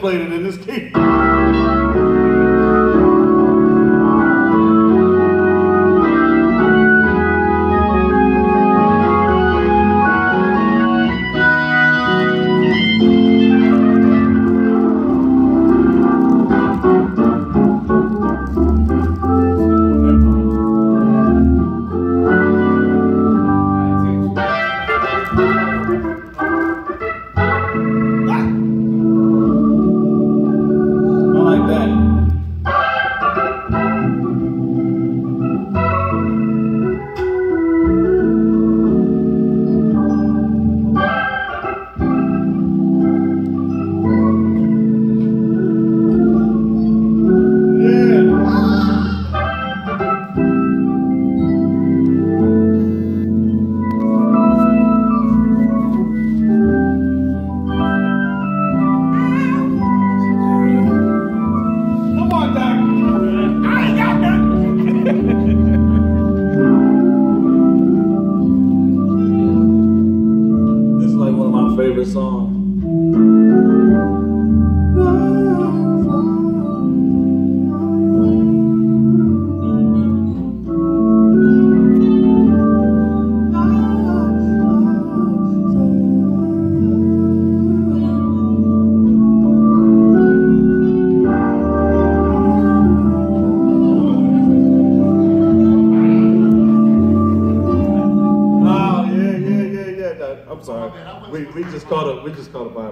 Played it in this game. Like one Oh. No, I'm sorry. We we just caught a we just caught a vibe.